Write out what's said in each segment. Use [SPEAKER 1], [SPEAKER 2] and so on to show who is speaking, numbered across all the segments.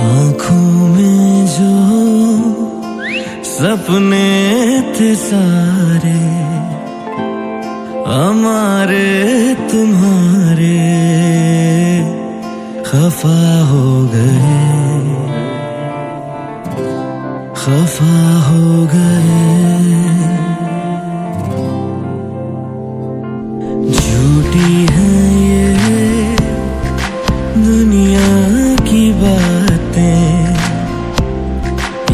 [SPEAKER 1] आँखों में जो सपने थे सारे, हमारे तुम्हारे, खफा हो गए। खफा हो गए। झूठी है ये दुनिया की बातें।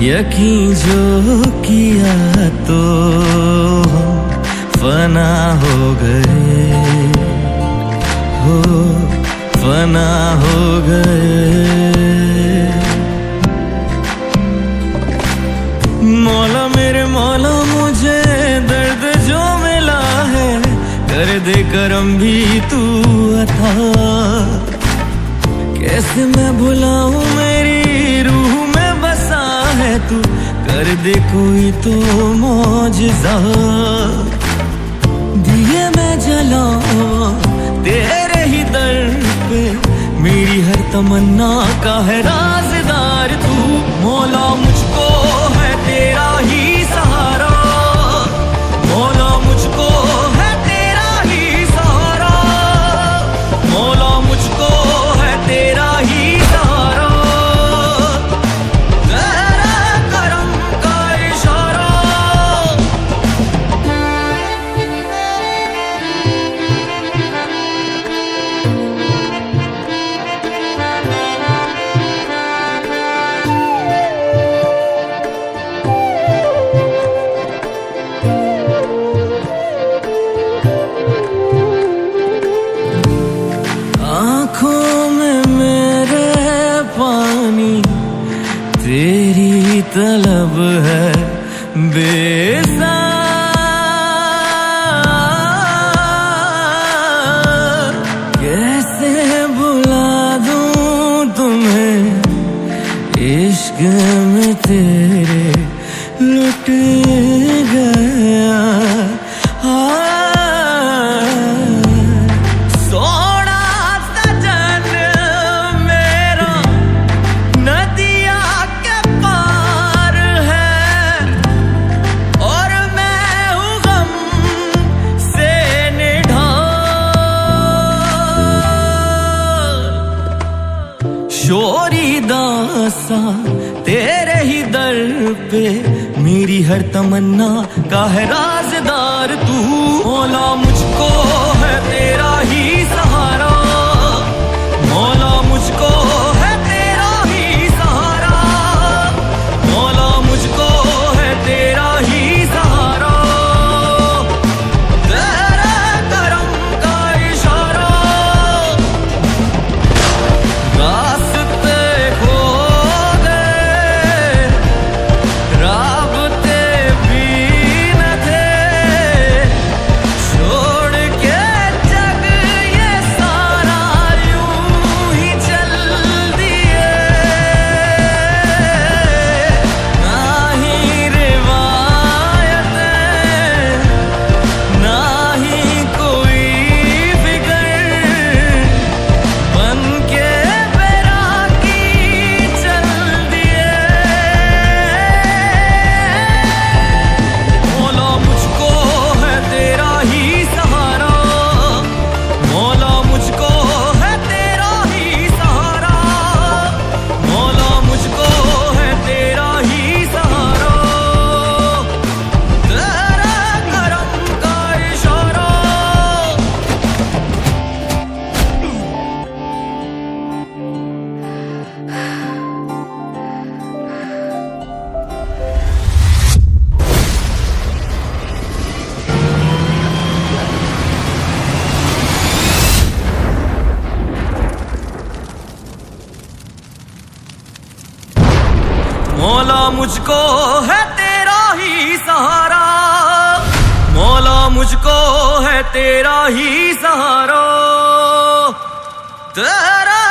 [SPEAKER 1] यकीन जो किया तो फना हो गए। हो, फना हो गए। मौला मेरे मौला, मुझे दर्द जो मिला है, कर दे करम भी तू अथा कैसे मैं भुलाऊं मेरी है तू कर दे कोई तो मौजजा दिए मैं जलाऊं तेरे ही दर पे मेरी हर तमन्ना का है राजदार तू। मौला मुझको तलब है बेसा कैसे बुला दूँ तुम्हें इश्क में तेरे दासा तेरे ही दर पे मेरी हर तमन्ना का है राजदार तू। बोला, मुझको है तेरा मौला मुझको है तेरा ही सहारा। मौला मुझको है तेरा ही सहारा। तेरा